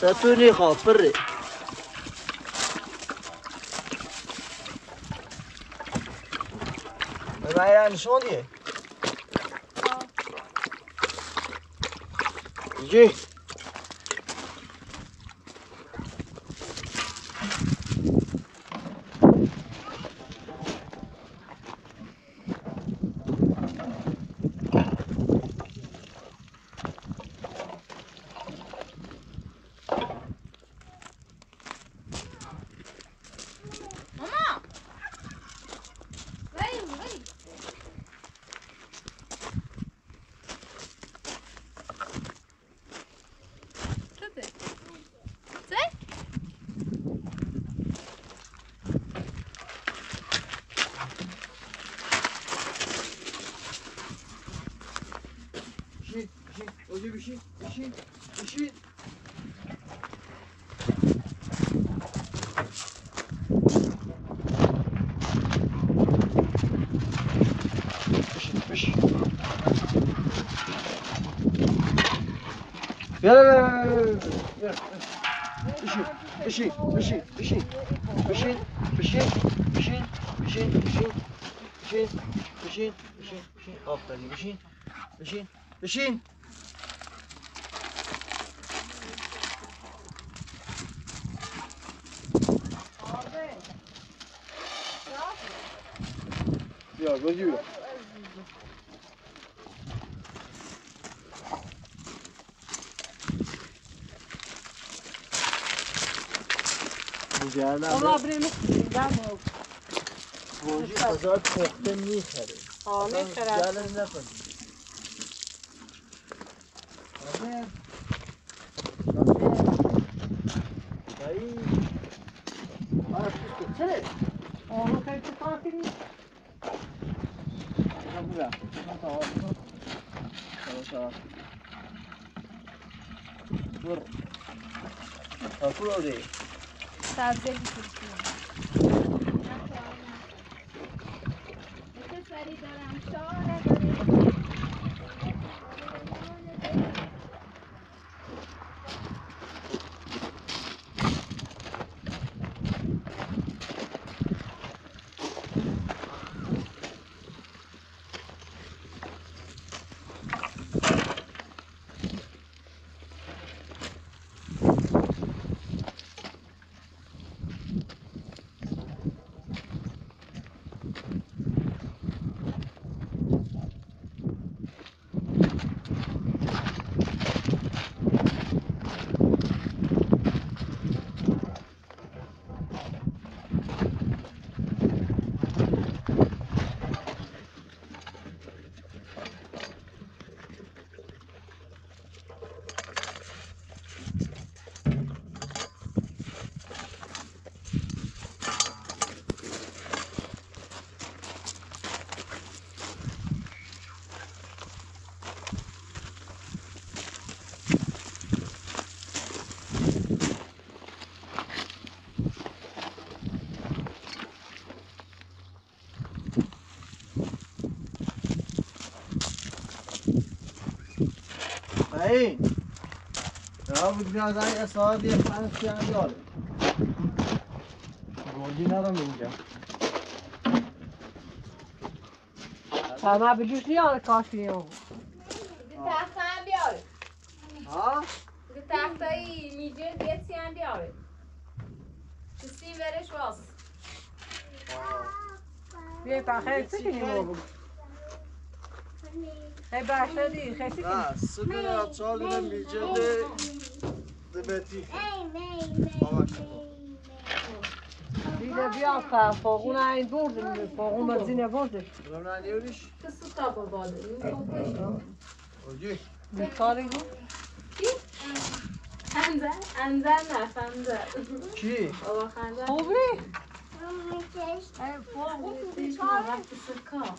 سفوني خاطري Ben jij aan de zon hier? şey, şey, öyle bir şey, bir şey, bir şey. Gitmiş. Ver ver ver ver ver. Bir şey, bir şey, bir şey, bir şey, bir şey, bir şey, bir şey, bir şey, bir şey, bir şey, bir şey, bir şey, bir şey, bir şey, bir şey, bir şey, bir şey, بشین. بیا گوزی بیا بگردم آقا بریم. گرم گوزی پزار پخته می‌خره. آه می‌خره گرم نکنی Gracias. إسماعيل رب جنازه اصحاب يفعل في عيال Rolü nereden bulacağım? Sana bir düşlü al karşıya. Gıtaktan bir al. Ha? Gıtaktayı micir geçen bir al. Kısım veriş olsun. Bir paket çekin bu. داشتی خیلی نه سکر اچار دیدم میجه ده دبتی آقا شکو دیده بیا این بردن فاغون مزینه بردن برم نیوریش کسی تا بربادن اوجی میکاری گو کی؟ انزر انزر نه خنزر. کی؟ آقا خنزر. خوبی؟ فاغون بیشتر وقت سکر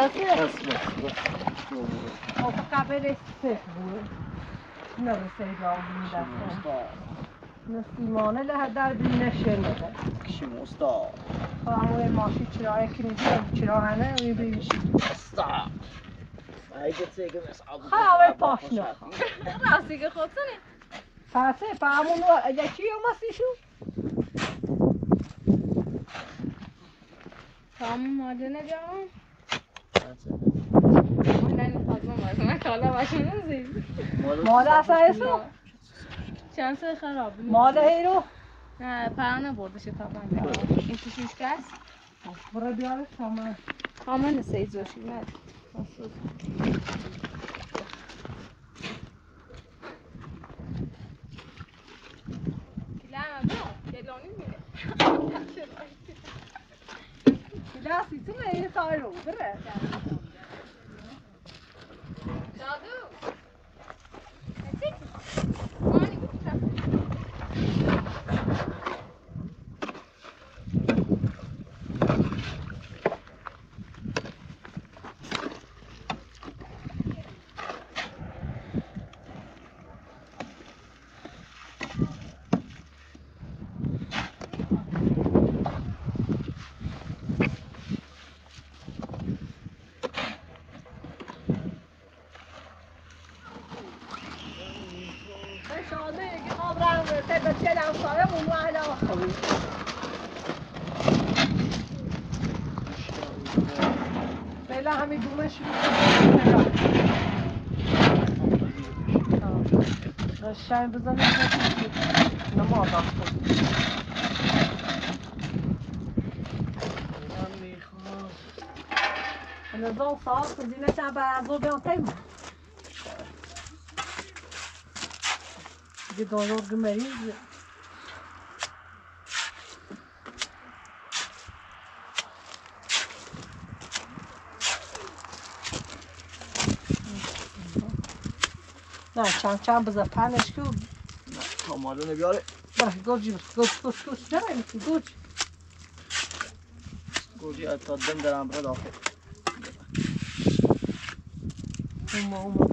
Bas bas bas. O cabelo é seco. Não. کشیم استاد همون ماشی چرا یکی میگه چرا هنه می‌بینی استاد اگه تیگه بس آبو خواهی پاش نخواه راستی که خودتونه پسه پا همون یکی هم هستی شو تمام ماده نجام من نمی‌خواد من من کالا باشم نزید مال اصلا اسو چند سه خراب مال هیرو نه پرانه بردش تا من این تو شوش کس. برو بیارش سامان. کامل سیزوشی نه دستی تو نه تای رو بره شانه Yeah. Chciałem zaznaczyć na modach. Les enfants, on dit mettre un bazo bentème. Des dans de marise. نه چند چند بزن پنش که تا مالونه بیاره بره گوجی بره گوج گوج گوج چرا می‌کنی گوج گوجی تا دم درم بره داخل اوما اوما.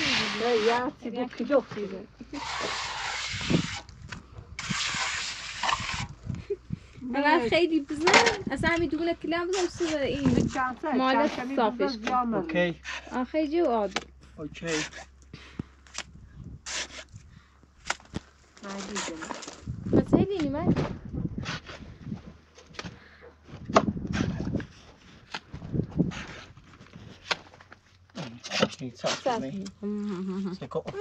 می‌زنیم دایی یا سی دو من خیلی بزن اصلا همین دوبله کلم بزنم سو این چند تا مال چند کمی صافش بزن. اوکی. آخه جو عادی اوکی. بس هیلی نیمه. Need sauce with me. Stick up. It's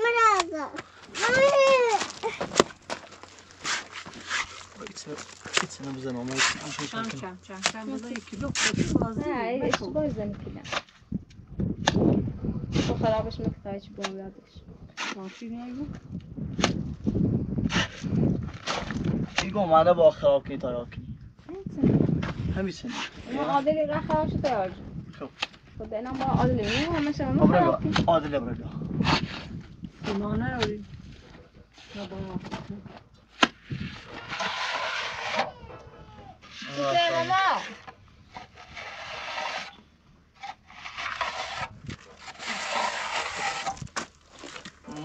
a, it's an obzano. چند چند چند چند بزن یک کیلو بازی نه اشتباه زنی کلم تو خرابش می‌کنه هیچ بام یادش ماشی نیگو دیگه اومده با خراب کنی تا یاد کنی عادلی را خراب شده آج خب. خب با عادلی مو همه شما خب خراب برگاه عادل بابا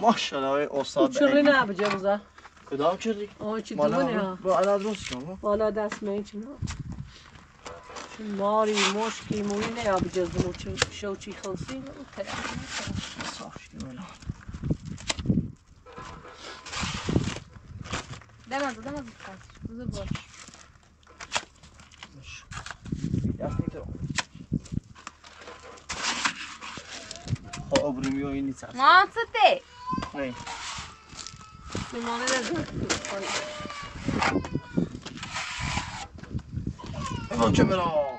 ماشاءالله آقای استاد چلی نه بجا بزن کدام چلی؟ آه چی دوونه ها. با عدد روز کن بالا دست می چی نه؟ ماری مشکی موی نه یا زنو چون شو چی خلصی نه صاف شدی ولی دم از دم از بزر باش Jasný to. Obrumio iniciaci. No, co ty? Nej. My máme Non c'è però!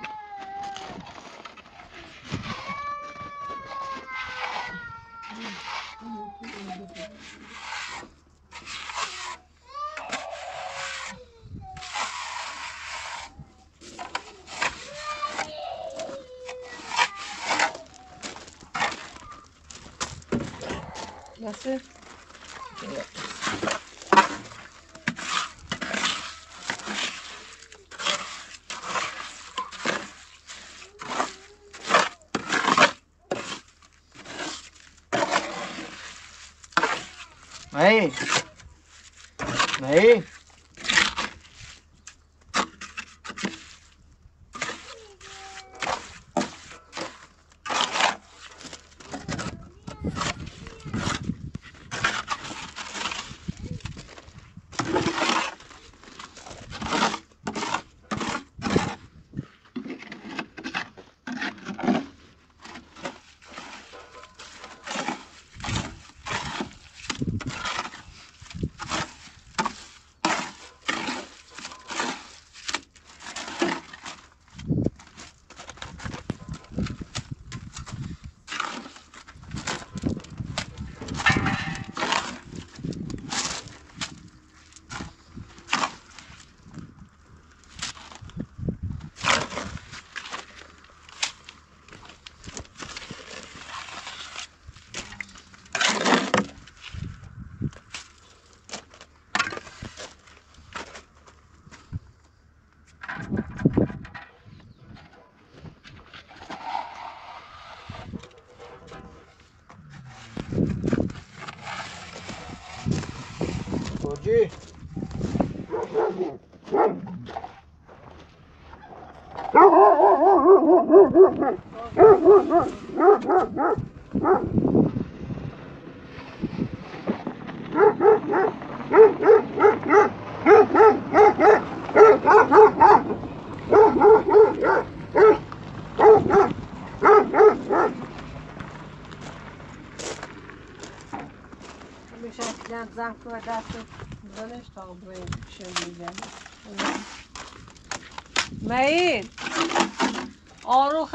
Ji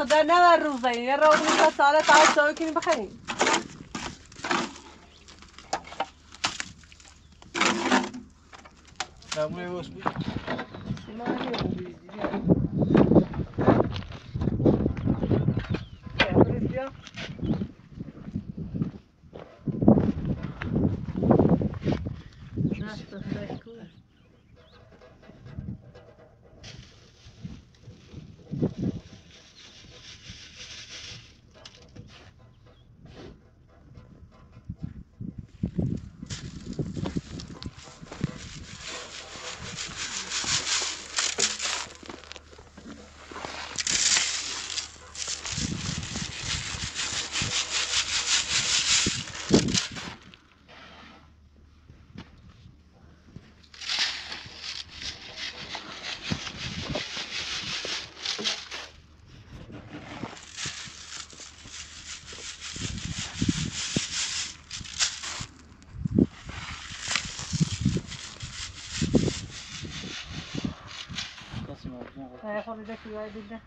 خدا نه روزه یه رو اون سال تا سو کنی بخری دمه واسه کنی بخریم Namre vos. خود دکی باید دیده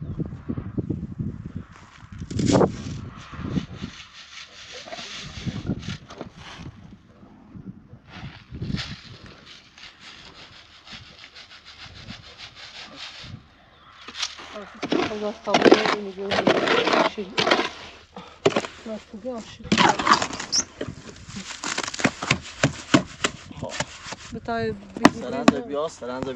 خدا صابونه میگه آشیل مفهومی آشیل بتای Saranza bia, saranza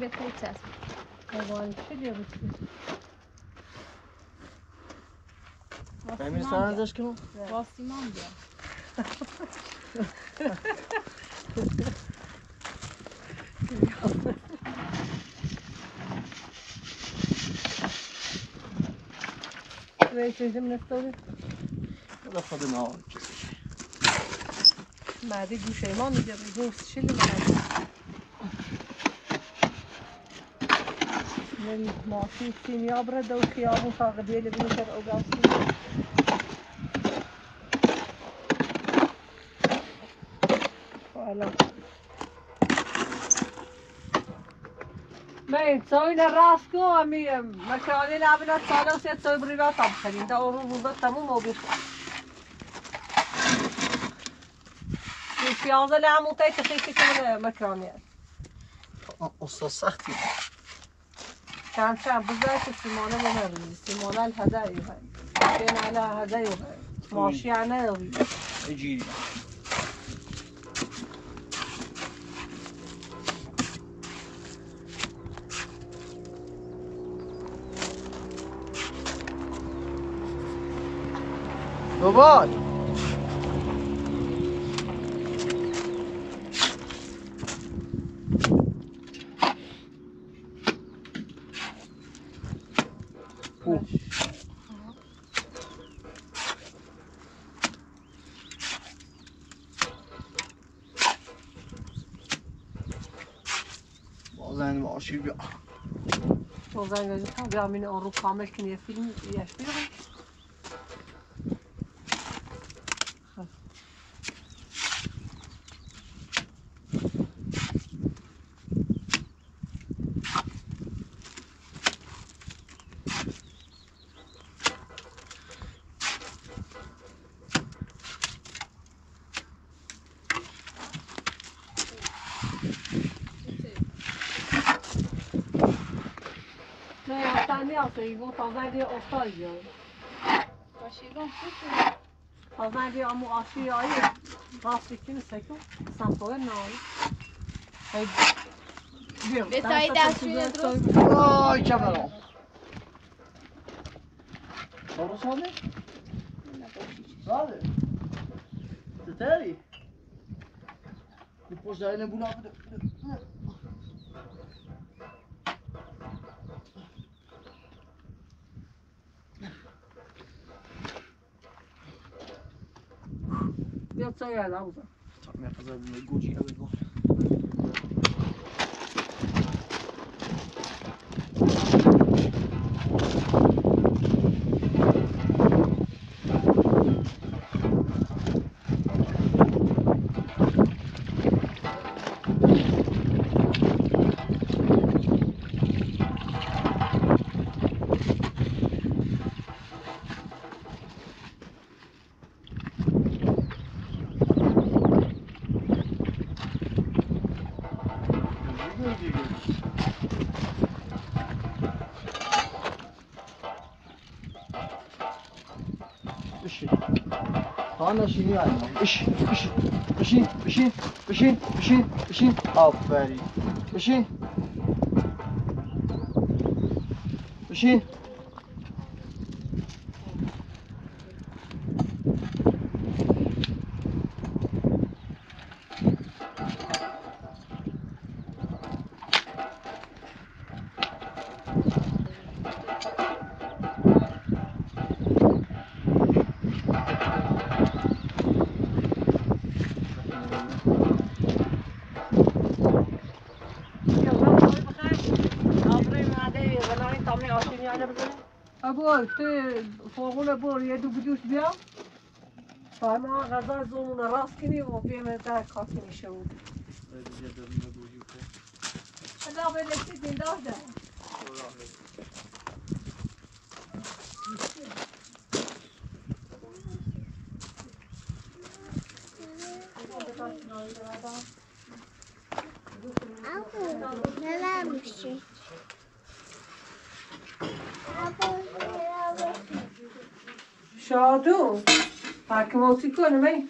bia. زیام زبر اسم بهتری چسب بگوانی خیلی بود Emir saranzaش کنم. واسیمان بیا Rejtizim nestoli. Da خود نه. معده گوشه ایمان میگه گوشت شیلی معده من معصيتين يابردة وخيابه فاغدية لبنشر أوقاتي فعلا. ما تسوي راسكم اميم مكاني لابنا تصالة وسيت تسوي بريبا طبخني اورو بالضبط تمو مو بيخ الفيازة اللي عم وطيت خيكي كمان مكروني قصة صحتي كان كان بزاف سيمونة من سيمونة الهدايا هاي كان على هدايا هاي ماشي عنا يوي اجیری بابا تو زنگ تا بیامین اون رو کامل کنی فیلم یش 三料水果，放三料我都有。我是弄出去。放三料我二十二元，二十斤水果，三百元。Hey. Detayı dersine durun. Ay kamera. Sorusu var mı? Hadi. Detayı. Depois da yine bunu yapıp co 然后 Bana şeyi ver. Iş, iş, işi, işi, işi, işi, işi. Aferin. İşi. İşi. بشین ابو تو فوقونه بور یه دو بدوش بیا. فاهمه غذا زومون راست کنی و بیام در کافی میشه بود. خدا به لسی دیندار ده neler misin? Sure do. I can multi-colour me.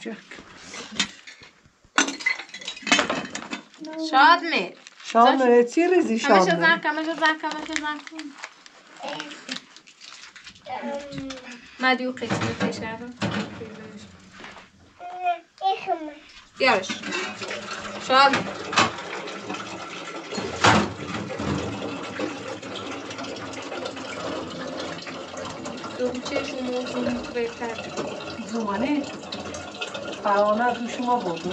olacak. شاد میر شام چی ریزی شاد همه شد زن همه شد زن همه شد زن. مدی و قیسی رو پیش رویم بیارش شاد. دوچه شما رو زمانه a ona wyszło wody.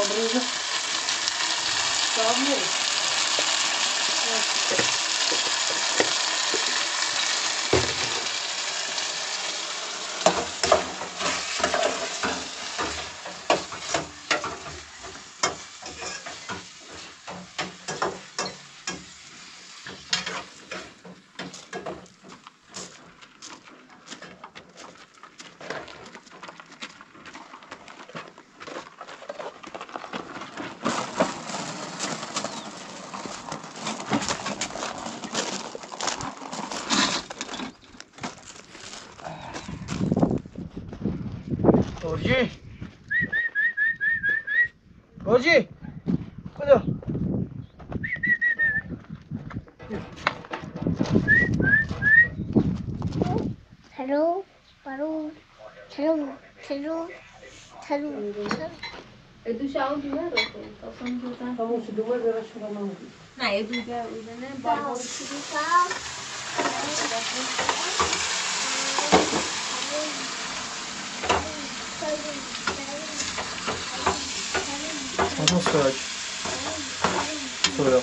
образа. Там 어지 어지 꺼져 바로 바로 바로 바로 바로 É do João de Garoto, então somos juntar. Vamos duas horas chorando. Não, é do Garoto, né? Vamos juntar. Attention Shrek. Sauveur.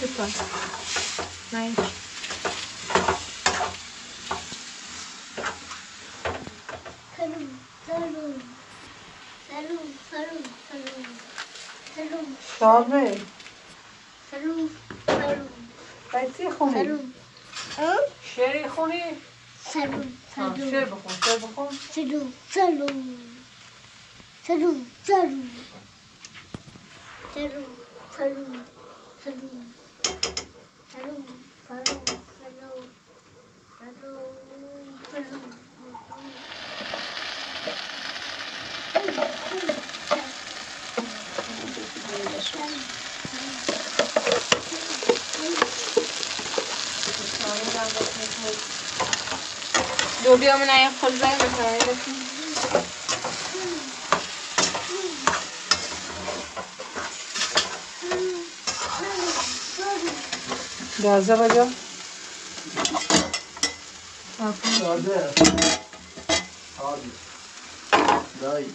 C'est quoi Ouais. Salut, salut. Salut, salut, salut. Salut. Salut. Salut. Salut. Salut. Salut. Salut. Salut. Salut. Salut. Salut. Salut. Salut. Salut. sarıl, sarıl. Sarıl, sarıl, sarıl. Sarıl, sarıl, sarıl. Sarıl, sarıl. Yo, wir haben eine Folge, wir haben eine Folge. Gazi alacağım. Gazi. Abi. Dayı.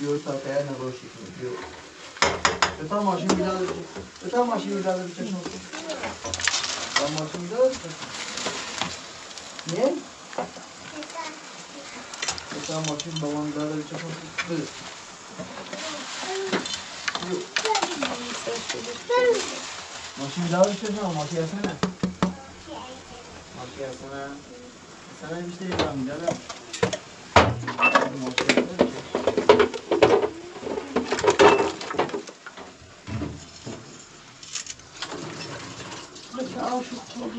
Yoksa kayana boş çekmiyor. Yok. Öte maşin bir daha verecek. Öte maşin bir daha verecek. Ben maşin bir daha verecek. Niye? Öte maşin babam bir daha verecek. Yok. Yok. Maşayı daha düşürsene o maşayı yasana. Maşayı yasana. Sana bir şey yapalım canım. Maşayı. Al şu kolu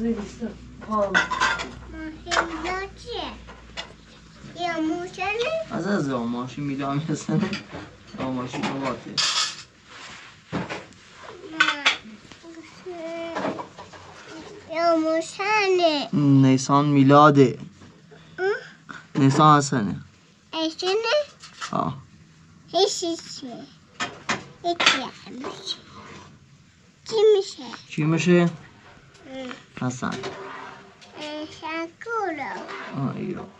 Ne güzel. Pahalı. Maşayı yasana. از از ماشین میدام میرسنه ماشین باته یا موشنه نیسان میلاده. نیسان حسنه. اشنه ها میشه چی میشه؟ چی میشه؟ حسن. شنکولو آه ایرو.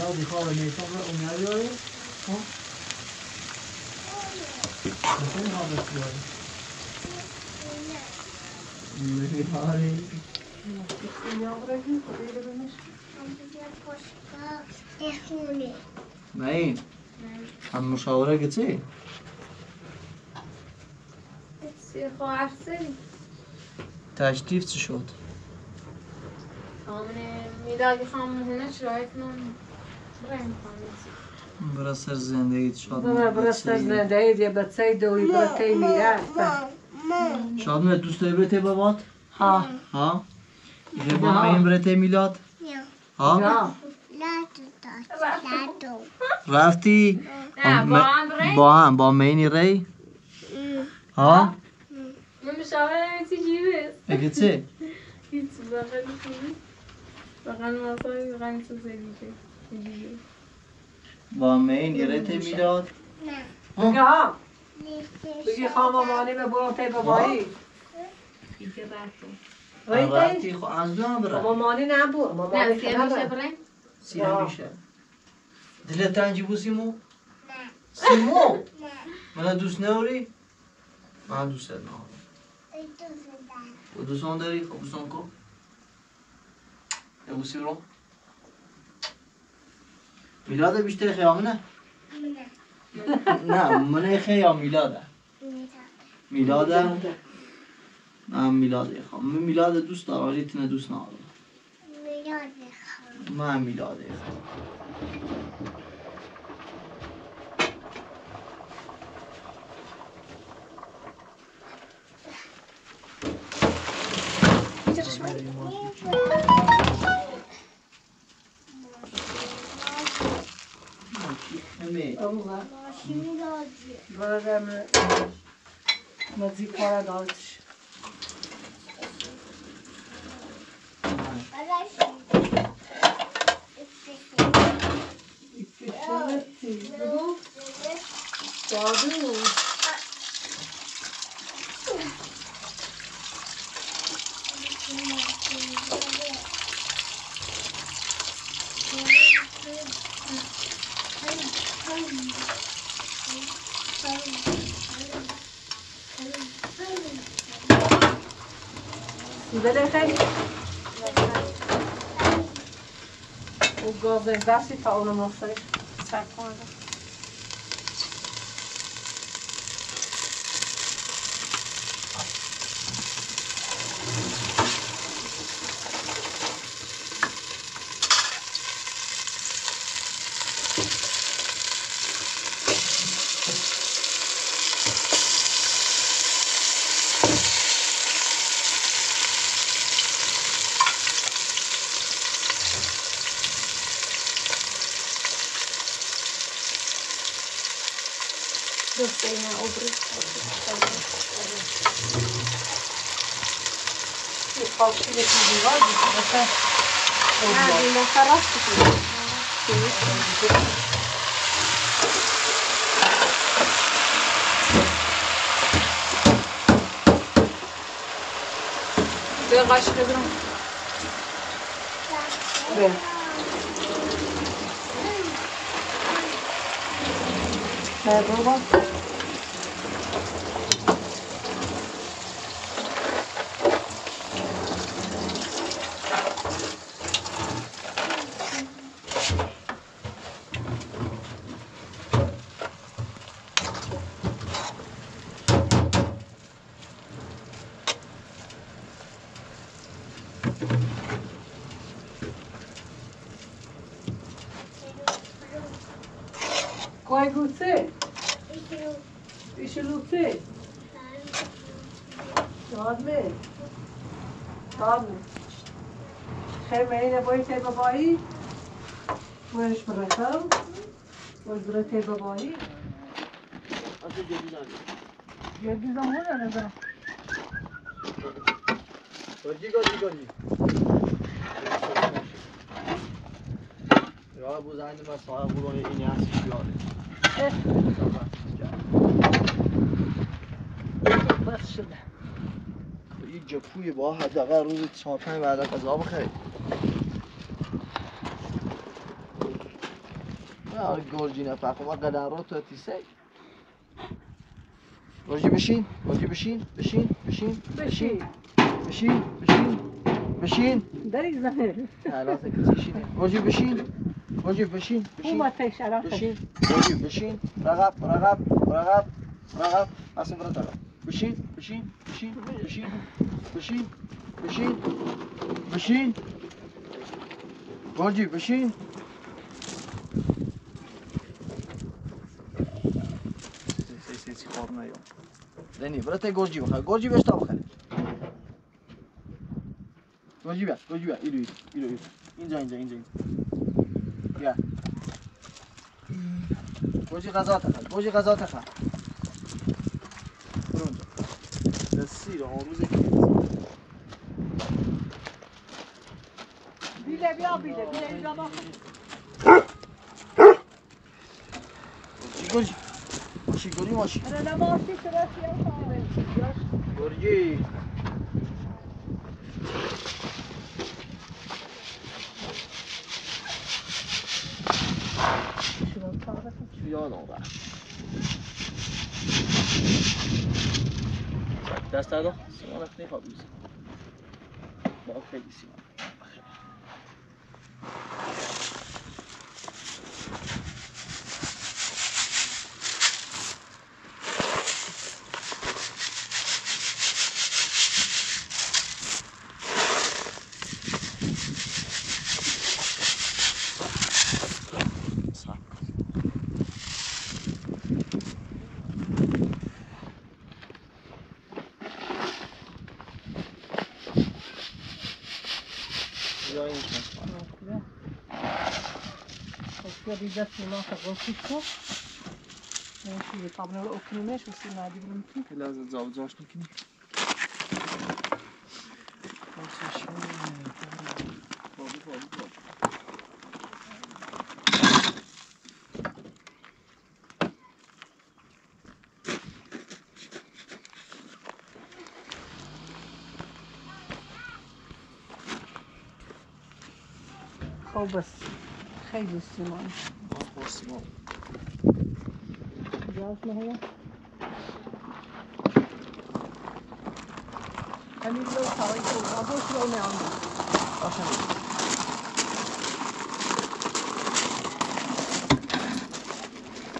و آبینه ناسی نیسان کیه؟ اینا دیخواه نیسان رو امیاری آره؟ Nasıl muhabbet yani? Mimarı. بخونه نه هم مشاوره گتی سی خواهر سری تشریف چی شد میلادی شرایط نم بریم خامنه برا سر زندگی شاد برای برستر زنده اید یه بچه دوی برای میره شاد می دوست داری برته بابات ها ها یه با این برته میلاد ها تو رفتی نه با هم با هم با مینی ری ها من مشاوره نمیتی جیبه بگه چه هیچ بقیل کنی بقیل مصاری بقیل تو با مینی ری میلاد بگه ها. نیستی بگی خواهم مانی به برو تی بابایی رفتی خب از دو هم برا اما مانی نبود. نه سیه میشه نبود. بریم؟ سیره میشه. دلت تنجی بو سیمو؟ سیمو؟ من دوست نداری من دوست ندارم زدن و دوستان داری؟ خب دوستان کن بوسی برو میلاد بیشتر خیامه نه؟ نه من خیام میلاده میلاده من میلاده خواهم من میلاد دوست دارم ولی دوست ندارم. میاد بخوام من میلاده خواهم Amém. Vamos lá. Agora já me, me desiguala doses. Pode luz. از دستی تا اونو مختلف سر کنده Zostaj na obrys. Patrzcie, jak mi ele to te... A, i na farowki tu jest. Wyraźnie, Grom. Tak. Merhaba. چهار پنج بعد غذا بخیر یا گرجی نفخ ما قدر رو تو تیسه. گرجی بشین. گرجی بشین. بشین بشین. بشی بشین بشین. بشین. داری زنه گرجی بشین. گرجی بشین. بشین. بشین. گرجی بشین. رقب رقب رقب رقب. اصلا برات رقب. بشین بشین بشین بشین. بشین. بشین. بشین. گرجی بشین. سی خواب نیام. دنی برات گرجی بخیر گرجی بهش تا بخیر گرجی بیا گرجی بیا. ایرو ایرو ایرو اینجا اینجا اینجا بیا. گوجی غذا تخل گوجی غذا تخل برو اونجا. دستی رو اون بیله بیله اینجا گوجی گوجی گوجی ماشی؟ تراسی یا گوجی یاد آور دست دادا سیمان رفت نیخواب بیزی با خیلی سیمان realizzațiilor asta văcuță. Și pe mine o crime și o să ne adică un pic. Ele azi zau zau știu cum. O să și Bobu, bobu, bobu. خبص خب بس خیلی سیمان جاش هو همین لو تاوی کو ابوش لو نه آن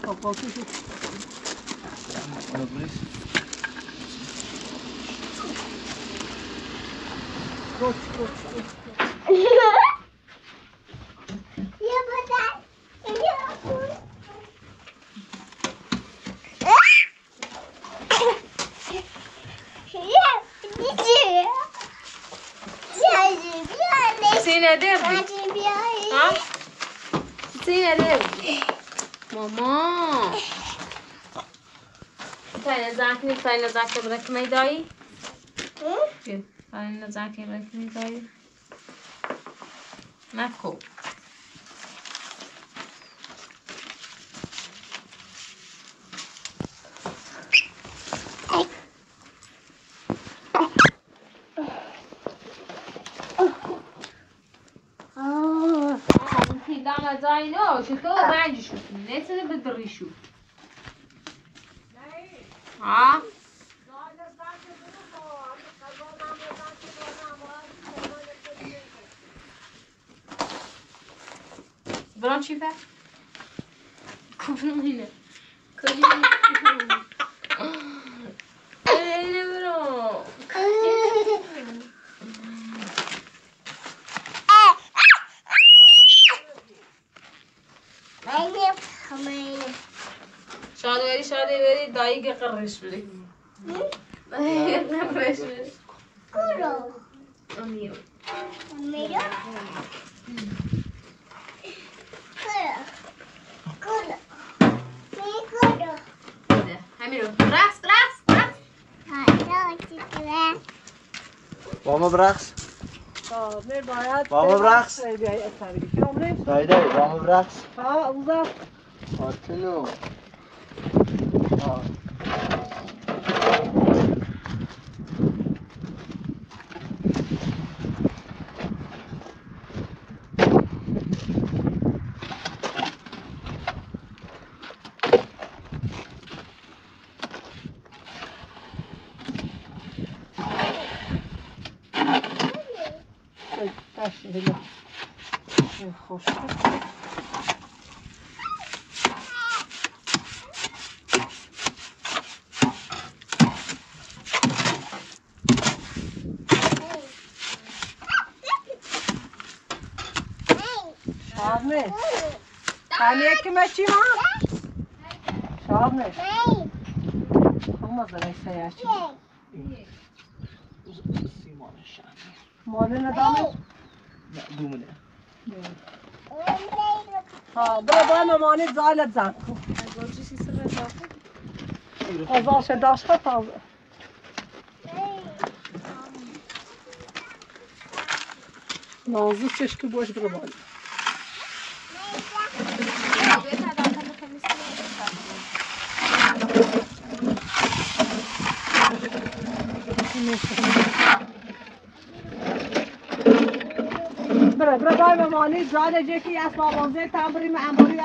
خب باقی شد گوش گوش گوش یه Fajne zamknij, fajne zamknij, brak mi doi. Fajne zamknij, brak mi doi. نکو دام زاینو شتو رنج شو نسل بدری شو ها Ha? Bırak şife. Kapının yine. Kapının raspelen. Nee, nem raspelen. Kuro. O mio. O mio? Kuro. Kuro. Mi kuro. Hai miro. Raz, raz, raz. Mama brachts. Mama brachts. Dayday, mama brachts. Ha, Allah. Atın o. Zeki meçim ha? Çalmış. Olmaz da neyse ya şimdi. Mali ne damı? Bu mu ne? Ha, bura bana mani zalet zanku. Az al şey daşta tavı. Nazlı çeşki boş bura bana. به مانی جاده جکی از بابانزه تمبری من اموری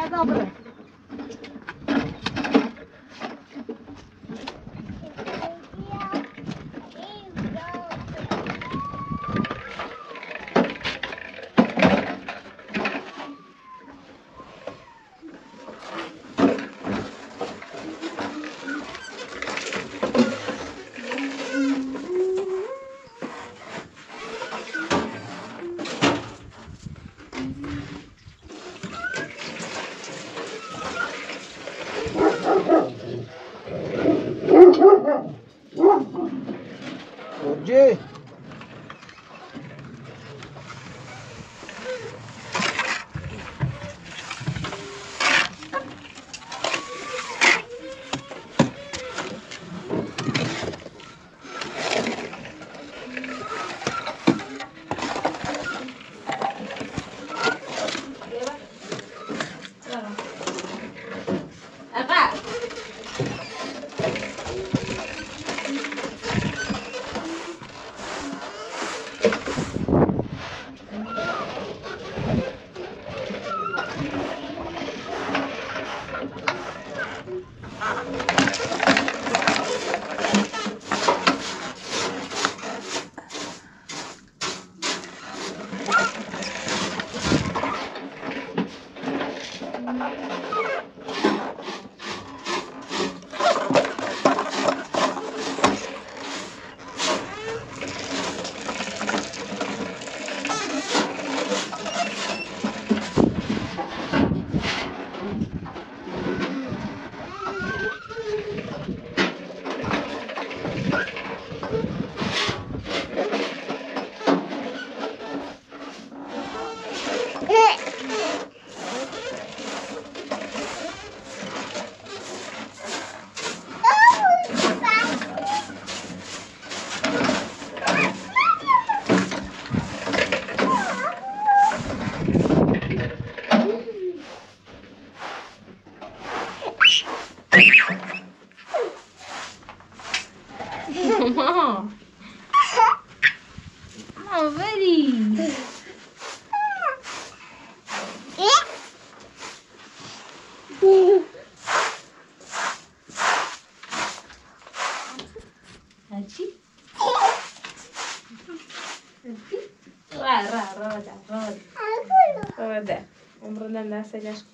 gösterir.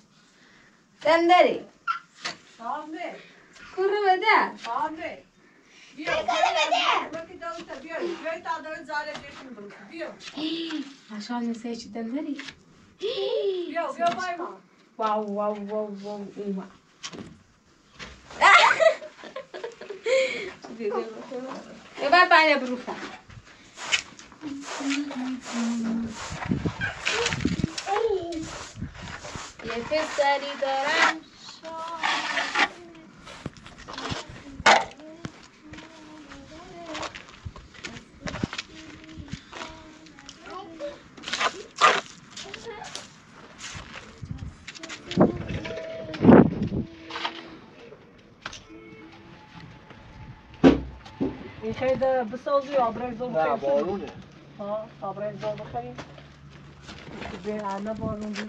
Tenderi. Sami. Kuru beden. Sami. Bir kuru beden. Vakit alırsa bir. Böyle tadını zahret etsin bunu. Bir. Aşağı ne seçti tenderi. Bir. Bir bayma. Wow wow wow wow. Uma. Ebar bayla bir rufa. Thank you. ये फिर सारी दौरान şeyde bısalıyor, abraj zor bakayım. Ha, bağırıyor ne? Ha, abraj zor bakayım. Ben anne bağırıyor.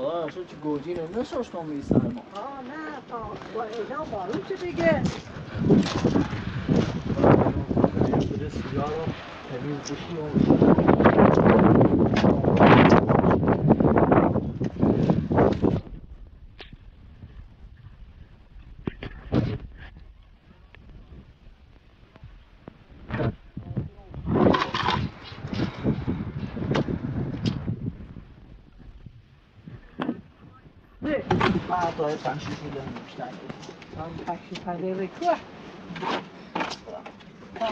Καλά, σου τσιγκουτζίνο, δεν σου στον μισθάνο. Α, ναι, το βοηθάω παρούτσι πήγε. Burası yarım temiz dışı olmuş. تنشیش میدم بیشتر من پشی پنیر ریکوه تا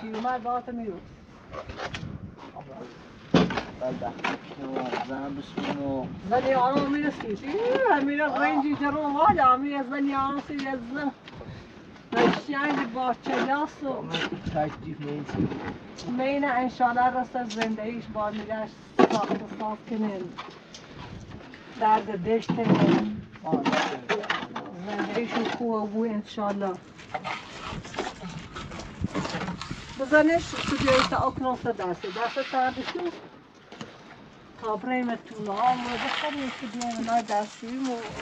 چی اومد؟ باعث میرو. بله زن بسون و زنی آنو می‌رسی همین رنجی جرون واجه همین زنی آنو سی زن. نشیند با چلاس و مینه انشالله رست زندگیش با میگشت. ساخت ساخت کنه. درد دشت زندگیشون خوب بود انشالله بزنش تا اکنون سه دسته دسته تا بشو تا بریم تو نام و بخوریم که بیایم ما دستیم و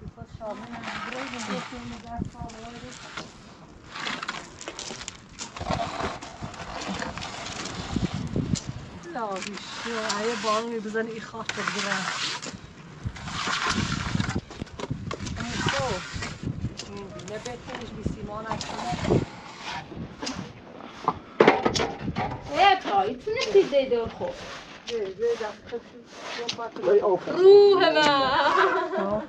دست لا بیشو ایه بارونی بزن. ای خاطر برم Ecco, it's not the day of hope. Way open. Ruhana!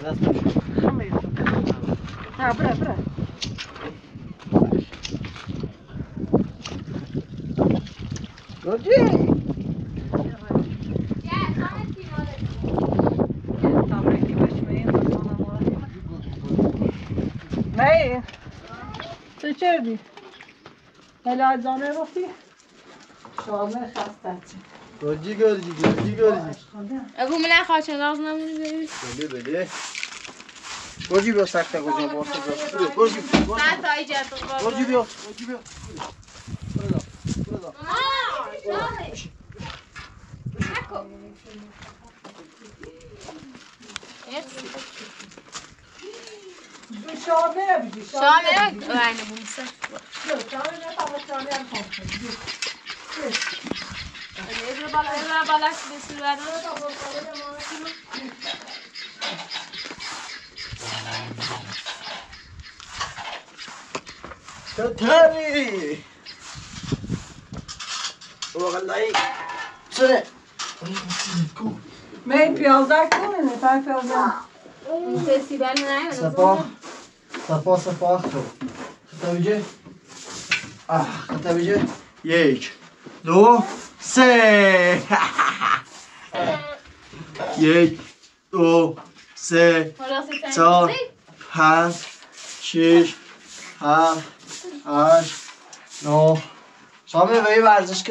That's the... Ah, bravo. کردی؟ علاج زانه رفتی؟ شامل خسته چه. گرجی گرجی گرجی گرجی. ابو من خواهد راز نمونی بریم بله بله. گرجی بیا سکته گرجی بیا بیا گرجی. بیا تا ایجاد گرجی بیا. گرجی Hani Şabe'ye mi diyor? Şabe'ye mi diyor? Yani bunu sen. Yok Şabe'ye tamam Şabe'ye mi konuşuyor? Yok. Evre bala evre bala şidesi verdi. Tatari. Vallahi. Söyle. Mey piyazlar kim ne? Tay piyazlar. Sesi ben ne? Sabah. نه صفا صفا صفا خب خطا بجه آه خطا بجه یک دو سه یک دو سه چهار پنج شش هفت هشت نو شامل به این ورزش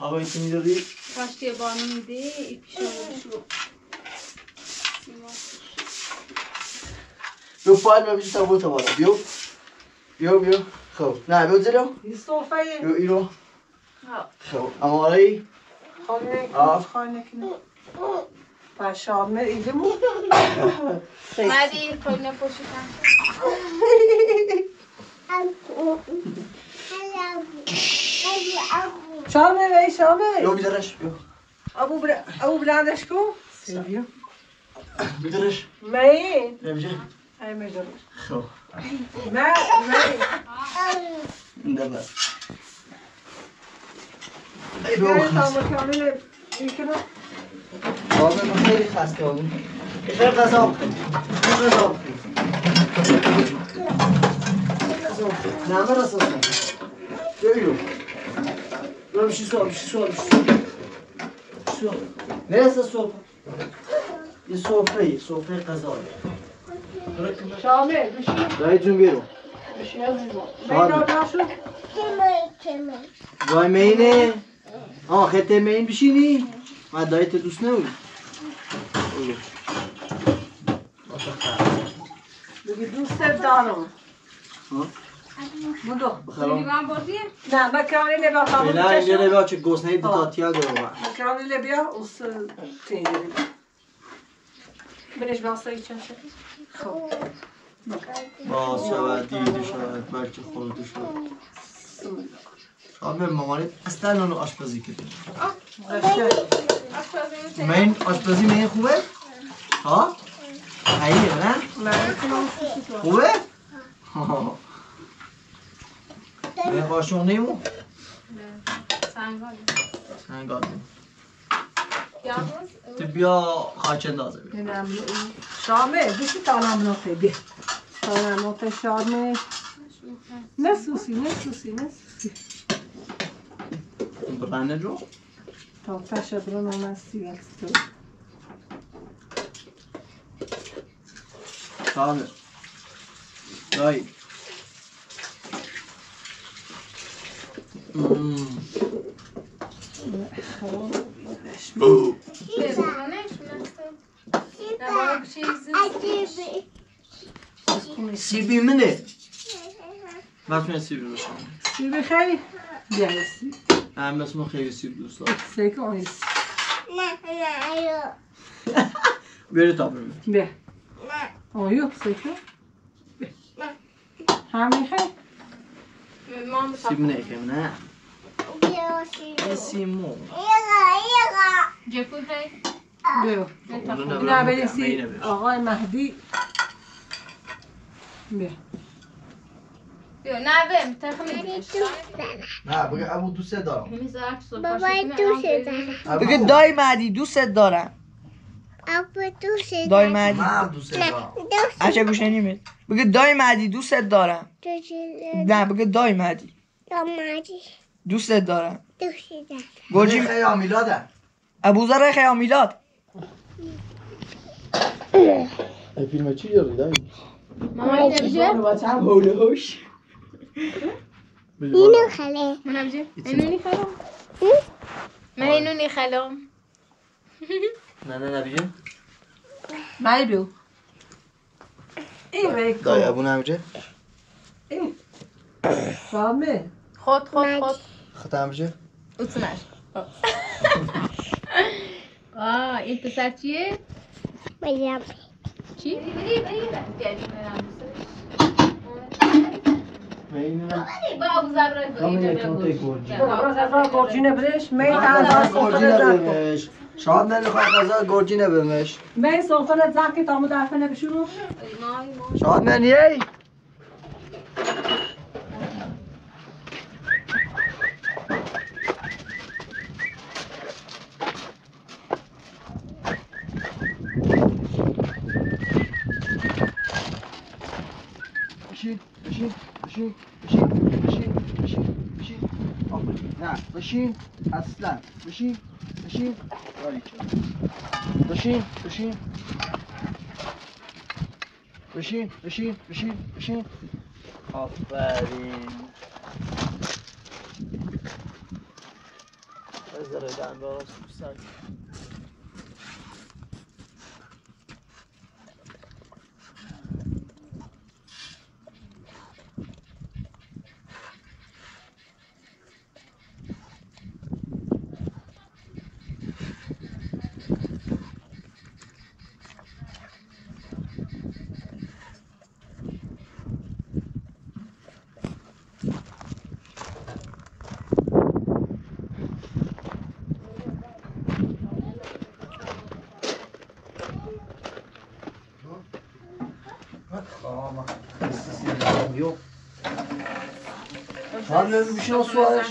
کناسید آه به این ورزش کناسید بیو بیکو یه ایرو آقا ایتی می‌دادی کاشتی بانو میده ای پیش رو بیو پایل ببیشی تا بود بالا بیو بیو بیو خب نه بیو زیرو این صوفه بیو ایرو خب اما آره خانه. خانه کنه و شامل ایده مو مدی خیلی پوشیدن Charme wij, charme. Jo, wieder recht. Jo. Abu bra, abu brandes ko? Silvio. Wieder recht. Mij. Nee, wie zeg? Hij mij zo. Zo. Mij, mij. Inderdaad. Ik ben het allemaal gaan willen. Ik kan het. Abi ben böyle hasta oldum. Kızlar da zor. Kızlar zor. Kızlar zor. Ne haber nasılsın? Görüyorum. Dur bir şey sor, bir şey sor, bir şey sor. Bir şey sor. Neresi sofra? Bir sofrayı, sofrayı kazan. Bırakın ben. Şamil, bir şey. Dayıcım ver o. Bir şey yazıyor. Şamil. Beyler ben şu. Kemal, kemal. Vay meyne. Ama hetemeyin bir şey ne? Ha dayı tedus ne olur? Olur. Bugün dur sevdanım. Ha? بودو بخرام لیوان بردیه نه مکانی لبا خامل فعلا اینجا بچشم نبیا چه گسنه دیتاتیا دارم مکانی لبیا اوس تینگری برش باستایی چنشه خب. باز شود دیده شود بلکه خورده شود. شامل مامانت اصلا نانو آشپزی کرده من آشپزی من خوبه؟ ها؟ حقیقه نه؟ نه خوبه؟ نیمو؟ سنگال. یابوس تو بیا خاچ اندازه بیا. شامه. بشی تانم نوته بیا. تانم نوته شامه. نه سوسی نه سوسی نه سوسی. برنه جو. تا تشه برون اومستی تو. شامل دایی. مم. خب بزنش نه بابا چیزی سیبی منه من سیبی باشم سی بخیر بیا سی من مثل ما خیلی سیب دوست دارم سیکو آیس بیاری تا بریم بیا آیو سیکو همین خیر جفو خیلی بیا نه بشه. آقای مهدی بیا بیا نه بهم تخمی نه بگه ابو دوست دارم بابای دوست دارم بگه دای مهدی دوستت دارم دوست دای مهدی. دوست دارم. دوست اچه گوش نمیاد بگه دای مهدی دوستت دارم. دوست نه بگه دای مهدی. دارم دوستت دارم. دوست دارم. گرجی خیلی آمیلاده ابوذر خیام میلاد. ای فیلم چی داری دایی؟ مامان اینو خاله. من نمیشه اینو نیخلم من اینو نیخلم نه نه نبیجه بیو این ریکو دایی ابو نمیجه این شامه خود خود خود. خطا نمیجه اتنش آه این پسر چیه؟ مریم چی؟ مینه. شاید نمی‌خواد غذا گرجی نبمش من سوفر زاکی تامو دفنه بشورو شاید منیه بشین بشین بشین بشین بشین بشین بشین. بشین اصلا. بشین. بشین. باریکه. بشین. بشین بشین بشین بشین. آفرین. بذاره دنبه ها Büşra Suarez.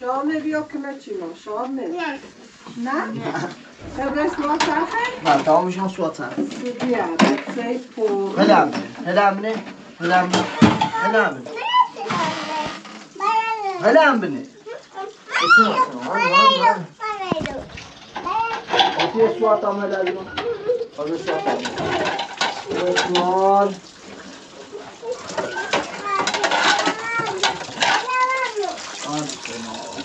Şahane bir hükümet çıkıyor. Şahane. Ne? Tebres muhatafı? Ha, tamam şu an su atar. Sübiya, beksey, poğru. Helal mi? Helal mi? Helal mi? Helal mi? Helal mi? Ortaya su atam helal mi? Ortaya su atam. do outro modo. Olha que mal.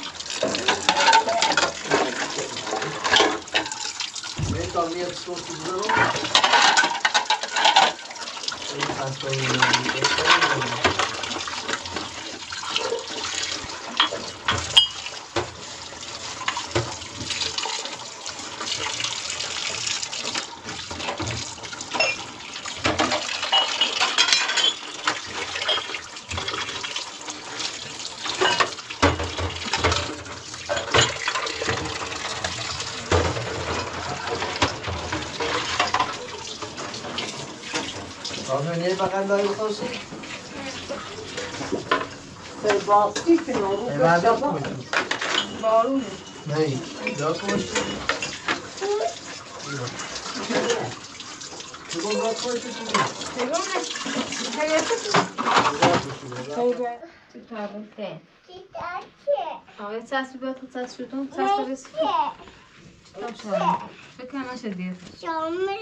Mentalmente estou segurando. Ele o pagando aí o consigo. Tem balsik, tem ouro, tem chapa. Bauru. Não, dá com os. Pegou uma coisa aqui. Pegou, né? Pegou essa aqui. Pegou. Tutarım. Tem. Ama esas bir bakıp saç şuradan saç parası. Tamam. Bakın nasıl diyor. Yanlış.